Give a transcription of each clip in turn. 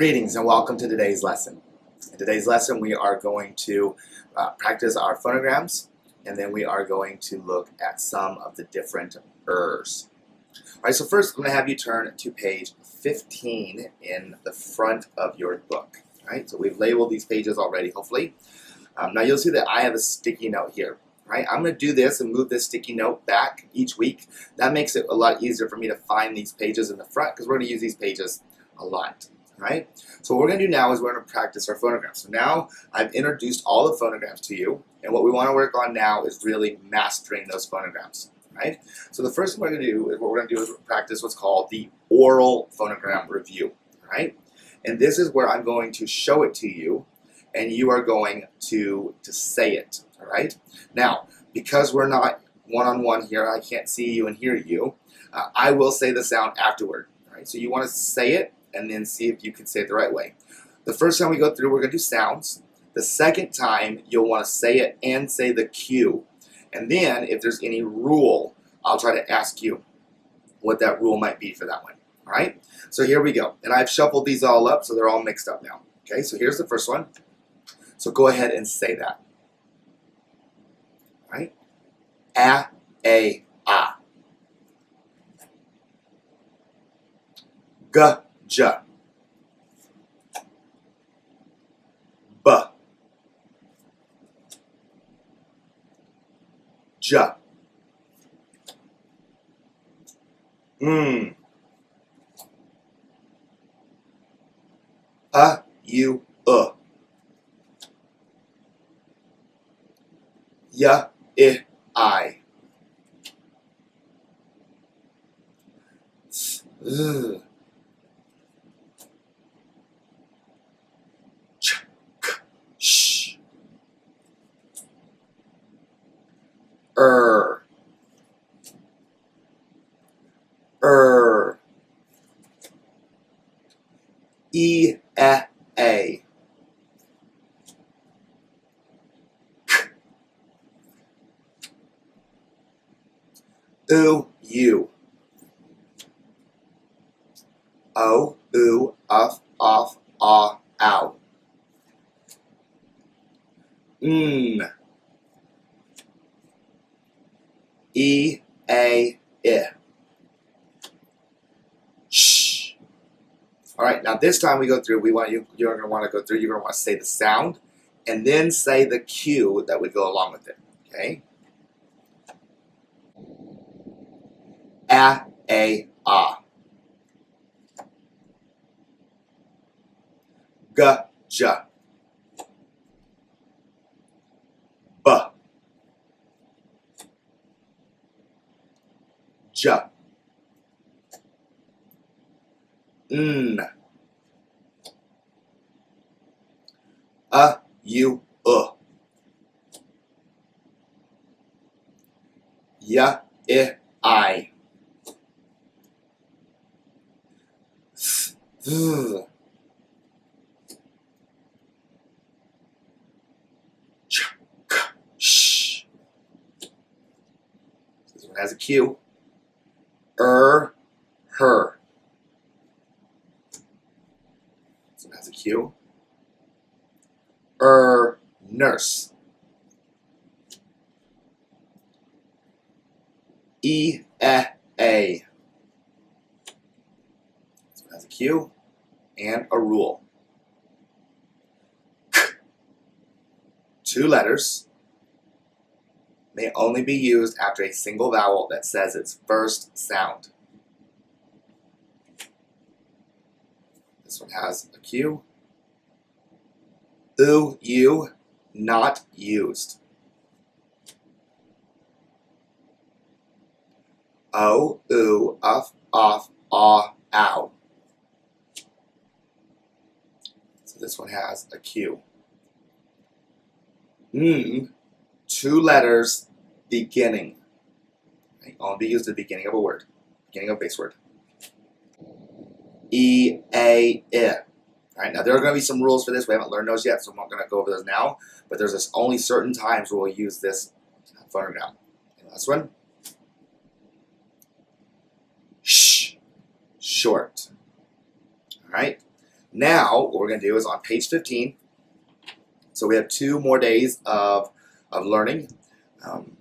Greetings and welcome to today's lesson. In today's lesson, we are going to uh, practice our phonograms and then we are going to look at some of the different ers. All right, so first I'm going to have you turn to page 15 in the front of your book. All right, so we've labeled these pages already, hopefully. Um, now you'll see that I have a sticky note here. Right, I'm going to do this and move this sticky note back each week. That makes it a lot easier for me to find these pages in the front because we're going to use these pages a lot right? So what we're going to do now is we're going to practice our phonograms. So now I've introduced all the phonograms to you, and what we want to work on now is really mastering those phonograms, right? So the first thing we're going to do is what we're to do is practice what's called the oral phonogram review, right? And this is where I'm going to show it to you, and you are going to, to say it, all right? Now, because we're not one-on-one -on -one here, I can't see you and hear you, uh, I will say the sound afterward, right? So you want to say it and then see if you can say it the right way. The first time we go through, we're going to do sounds. The second time, you'll want to say it and say the cue. And then, if there's any rule, I'll try to ask you what that rule might be for that one. All right? So here we go. And I've shuffled these all up, so they're all mixed up now. Okay, so here's the first one. So go ahead and say that. All right? A, A, A. G, J. B. J. Mm. A, U, Uh. Ya, I, I. er, er, e, a, a, k, u, u, o, u, of, of, ah, ow, mm. E A I. Shh. All right, now this time we go through, we want you, you're want to go through, you're want to say the sound and then say the cue that would go along with it. Okay? A, A, Ah. G, J. J. N. A, U, Uh. Y, I, I. S, Z. Ch, K, Sh. This one has a Q er, her. So that's a Q. Er, nurse. E, e, a. So that's a Q and a rule. Two letters may only be used after a single vowel that says its first sound. This one has a Q. Oo, you, not used. O, oo, uff, off, ah, ow. So this one has a Q. Mm, two letters, beginning. Only at the beginning of a word, beginning of base word. E, A, I. All right, now there are going to be some rules for this. We haven't learned those yet, so I'm not going to go over those now. But there's this only certain times we'll use this phonogram. Last one. Sh, short. All right. Now, what we're going to do is on page 15, so we have two more days of, of learning. Um,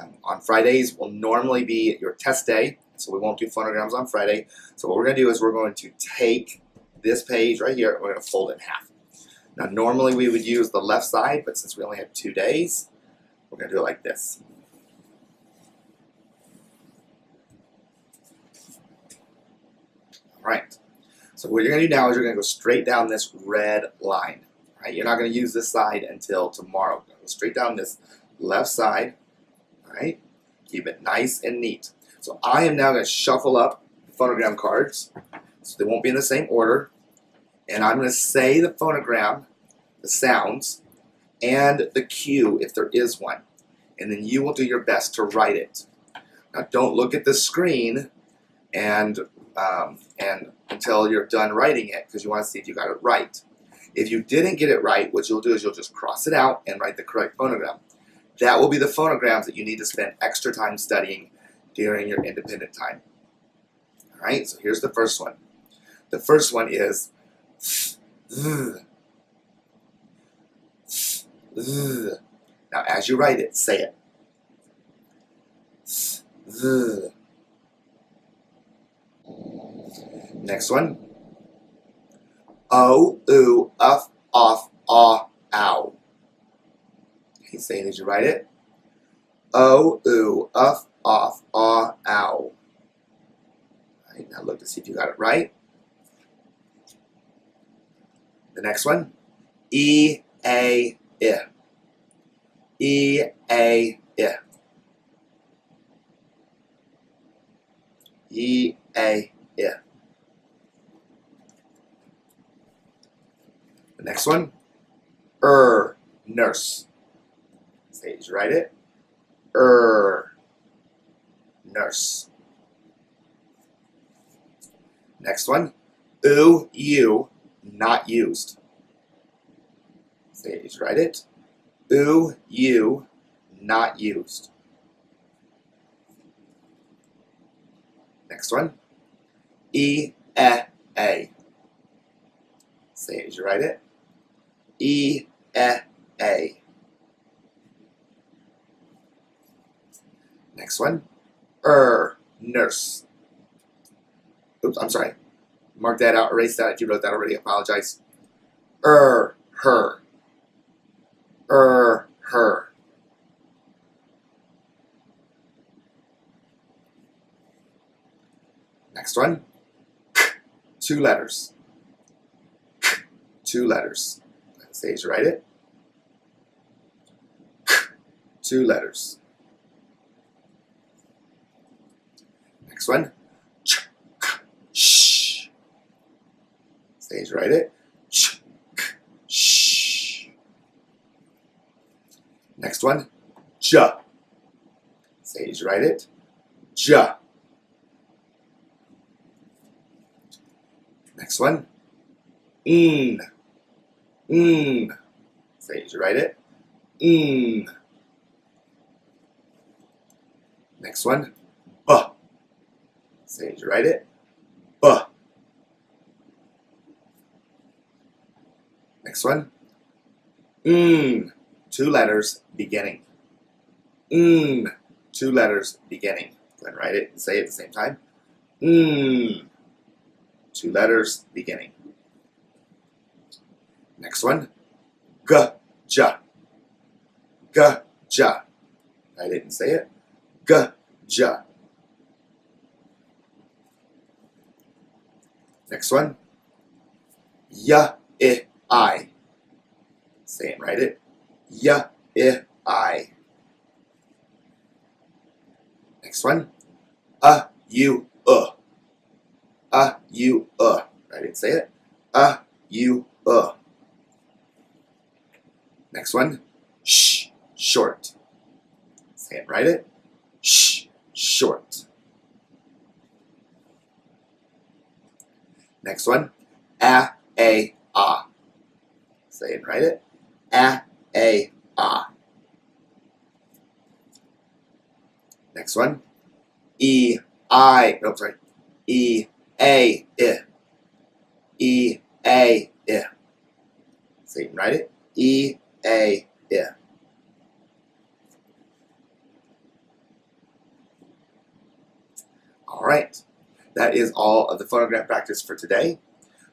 um, on Fridays will normally be your test day, so we won't do phonograms on Friday. So what we're going to do is we're going to take this page right here, we're going to fold it in half. Now normally we would use the left side, but since we only have two days, we're going to do it like this. All right. So what you're going to do now is you're going to go straight down this red line. Right? You're not going to use this side until tomorrow. Straight down this left side. All right. Keep it nice and neat. So I am now going to shuffle up the phonogram cards. So they won't be in the same order. And I'm going to say the phonogram, the sounds, and the cue if there is one. And then you will do your best to write it. Now don't look at the screen and um, and until you're done writing it because you want to see if you got it right. If you didn't get it right, what you'll do is you'll just cross it out and write the correct phonogram. That will be the phonograms that you need to spend extra time studying during your independent time. All right, so here's the first one. The first one is now as you write it, say it. Next one. O, oo, uff, off, ah, ow. Okay, say it as you write it. O, off, ah, ow. All right, now look to see if you got it right. The next one. E, a, I. E, a, I. E, a, I. next one, er, nurse. Stage, write it. Er, nurse. Next one, oo, you, not used. Stage, write it. Oo, you, not used. Next one, e, e, a. Say you write it. E, E, A. Next one. Er, nurse. Oops, I'm sorry. Mark that out, erase that if you wrote that already, apologize. Er, her. Er, her. Next one. Two letters. Two letters. Sage, write it. Two letters. Next one. Shh. Sage, write it. Shh. Next one. Ja. Sage, write it. Ja. Next one. Mmm. Mmm. Say, you write it? Mmm. Next one. Buh. Say, you write it? Buh. Next one. Mmm. Two letters beginning. Mmm. Two letters beginning. Go ahead and write it and say it at the same time. Mmm. Two letters beginning. Next one. G, ja. G, ja. I didn't say it. G, ja. Next one. Ya, I, I. Say it, write it. Ya, I, I. Next one. A, you. A, you, uh. I didn't say it. A, you, uh. Next one, sh, short. Say it, write it. Sh, short. Next one, a, a, ah. Say it, write it. A, a, ah. Next one, e, I, no, sorry, e, a, i. E A I. Say can write it. E A I. All right. That is all of the phonogram practice for today.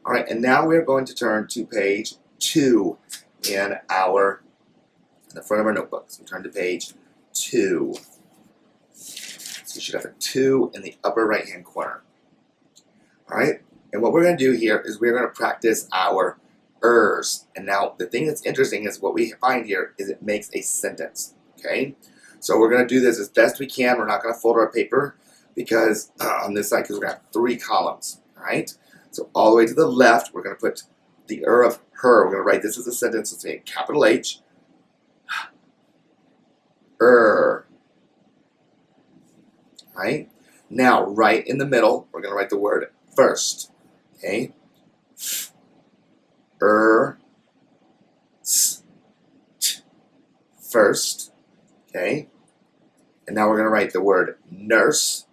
All right, and now we're going to turn to page two in our in the front of our notebook. So turn to page two. So you should have a two in the upper right hand corner. All right, and what we're going to do here is we're going to practice our ers. And now the thing that's interesting is what we find here is it makes a sentence. Okay, so we're going to do this as best we can. We're not going to fold our paper because uh, on this side because we're going to have three columns. All right, so all the way to the left, we're going to put the er of her. We're going to write this as a sentence. Let's say capital H. Er. Right? Now, right in the middle, we're going to write the word first. Okay? Er. First. Okay? And now we're going to write the word nurse.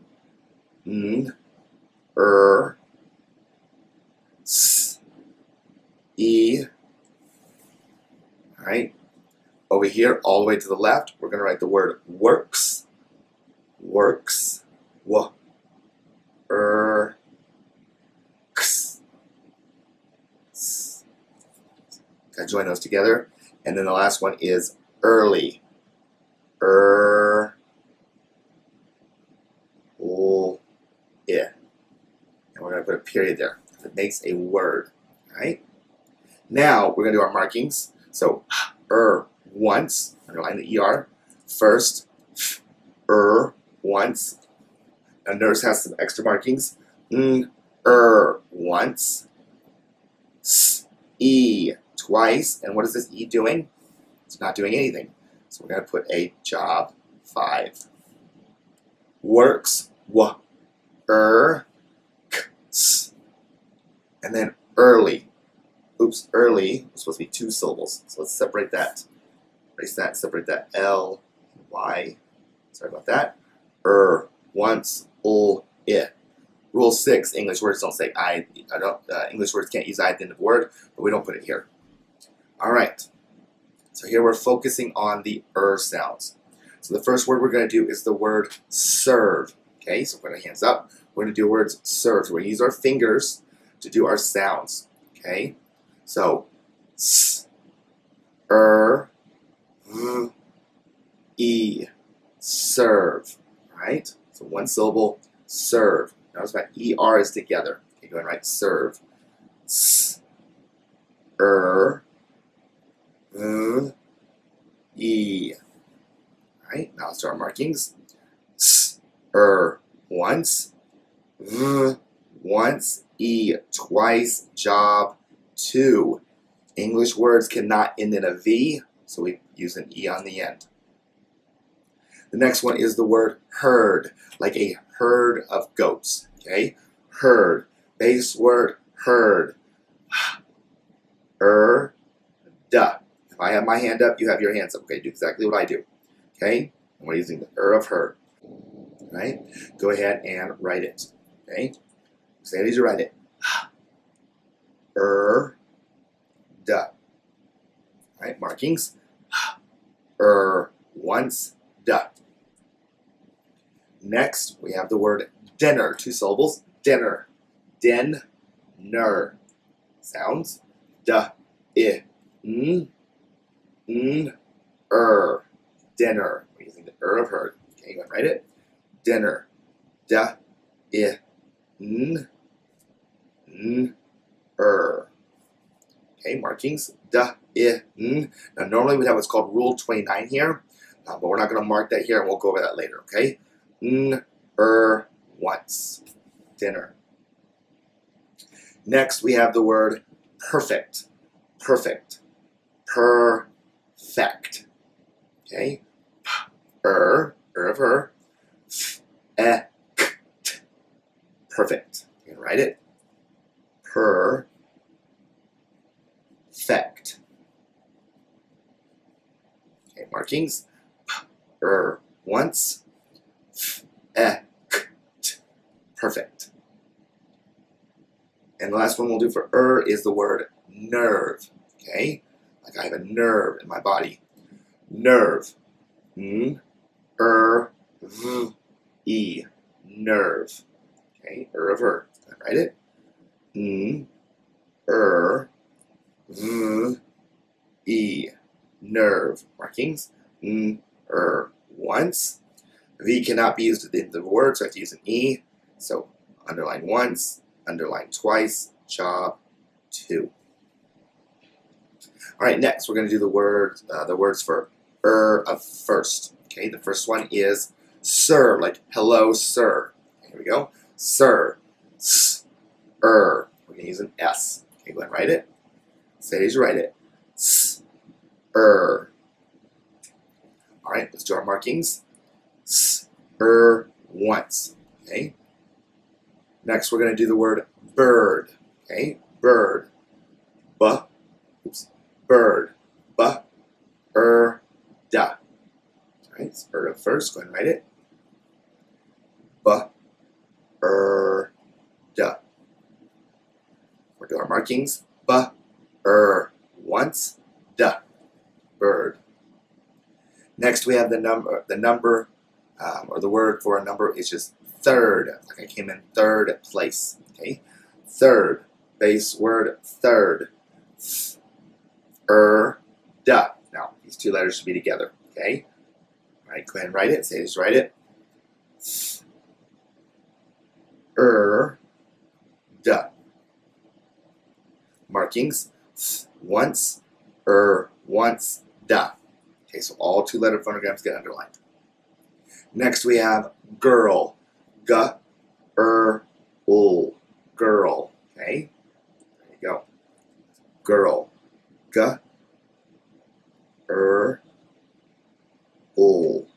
N. Er. S. E. All right. Over here, all the way to the left, we're going to write the word works. Works. W. Er. X. S. Got to join those together. And then the last one is early. Er. L. I. And we're going to put a period there. It makes a word. Right? Now we're going to do our markings. So, er once, underline the er. First, er once. A nurse has some extra markings. N, er once. S, e twice. And what is this e doing? It's not doing anything. So we're to put a job five. Works, w, er, And then early. Oops, early was supposed to be two syllables. So let's separate that. Erase that, separate that. L, Y. Sorry about that. Er, once, ul, i. Rule six, English words don't say I. I don't, uh, English words can't use I at the end of the word, but we don't put it here. All right. So here we're focusing on the er sounds. So the first word we're going to do is the word serve. Okay, so put our hands up. We're going to do words serve. We're going to use our fingers to do our sounds. Okay, so s, er, v, e, serve. Right? So one syllable, serve. Notice my er is together. Okay, go ahead and write serve. S, er, v, e. Right? Now our markings. S, er, once. V, once. E, twice. Job, two. English words cannot end in a V, so we use an E on the end. The next one is the word herd, like a herd of goats. Okay? Herd. Base word herd. Er, duh. If I have my hand up, you have your hands up. Okay, do exactly what I do. Okay? And we're using the er of her. Right? Go ahead and write it. Okay? Say you write it. Er, da. Right? Markings. Er, once, da. Next, we have the word dinner. Two syllables. Dinner. Den, ner. Sounds. Duh, i, n, n, er. Dinner. We're using the er of her. Okay, you want to write it? Dinner. Da, i, n, n, er. Okay, markings. Da. Now, normally we'd have what's called Rule 29 here, uh, but we're not going to mark that here, and we'll go over that later, okay? N, er, once. Dinner. Next, we have the word perfect. Perfect. Perfect. Okay? Er, er of her. F, e. Perfect. You can write it. Per. Fect. Okay, markings. Er, once. F, e, k, t. Perfect. And the last one we'll do for er is the word nerve. Okay? Like I have a nerve in my body. Nerve. N, er, v, e. Nerve. Okay? Er of er. Write it. N, er, v, e. Nerve. Markings. N, er. Once. V cannot be used at the end of the word, so I have to use an E. So underline once, underline twice, job two. All right, next we're going to do the word, uh, the words for er of first. Okay, the first one is sir, like hello, sir. Here we go, sir, s, er. We're going to use an S. Okay, go and write it. Say it as you write it. S, er. All right, let's do our markings. S, er, once. Okay. Next, we're going to do the word bird. Okay, bird. B, oops, bird. B, er, da. All right, it's er first. Go ahead and write it. B, er, da. We'll do our markings. B, er, once, da. Bird. Next, we have the number. The number, um, or the word for a number is just third. Like I came in third place. Okay, third base word third. Er, da. Now these two letters should be together. Okay. All right. Go ahead and write it. Say just write it. Er, da. Markings. Once, er, once, da. Okay, so all two letter phonograms get underlined. Next we have girl. G, er, ul. Girl. Okay? There you go. Girl. G, er, ul.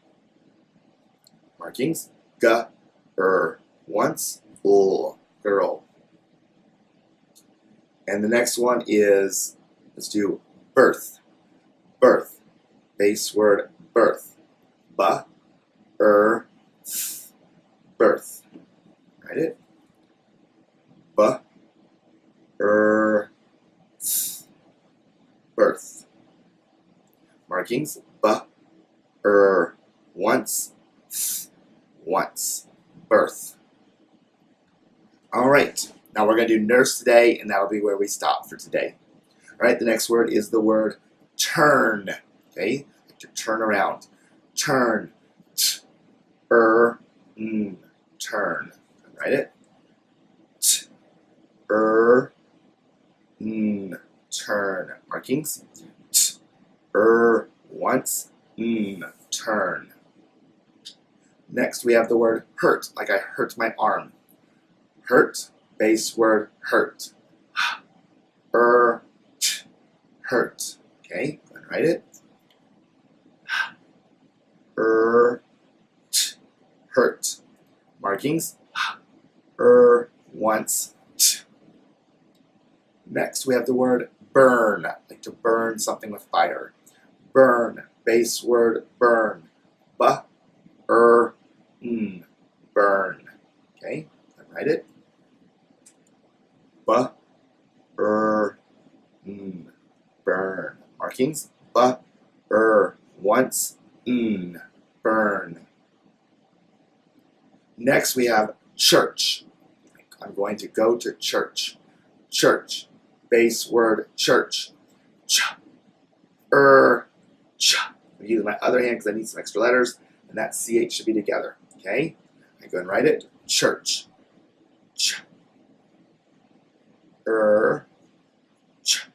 Markings. G, er, once, Girl. And the next one is, let's do birth. Birth. Base word birth. Ba, er, th, birth. Write it. B, er, th, birth. Markings. Ba, er, once, once. Birth. We're going to do nurse today, and that'll be where we stop for today. All right. The next word is the word turn. Okay, to turn around. Turn. T, er, turn. Write it. T, er, turn. Markings. T, er, once, n, turn. Next, we have the word hurt, like I hurt my arm. Hurt, base word hurt. Er, t, hurt. Okay, go and write it. Er, t, hurt. Markings. Er, once, t. Next, we have the word burn, like to burn something with fire. Burn, base word burn. B, er, n, burn. Okay, write it. B, er, burn. Markings. B, er, once, n, burn. Next, we have church. I'm going to go to church. Church. Base word church. Ch, er, ch. I'm using my other hand because I need some extra letters, and that ch should be together. Okay? I go and write it. Church. Ch, er, ch.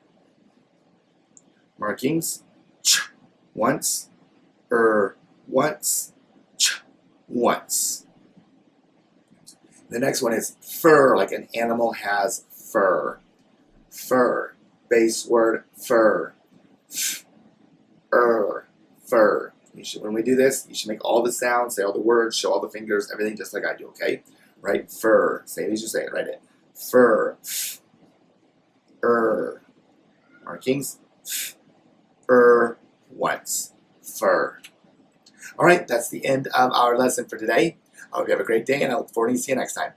Markings. Ch, once, er, once, ch, once. The next one is fur, like an animal has fur. Fur, base word fur. F, er, fur. You should, when we do this, you should make all the sounds, say all the words, show all the fingers, everything just like I do, okay? Right? Fur. Say it as you say it. Write it. Fur. F, er. Markings. F, er, once. Fur. All right, that's the end of our lesson for today. I hope you have a great day, and I look forward to seeing you next time.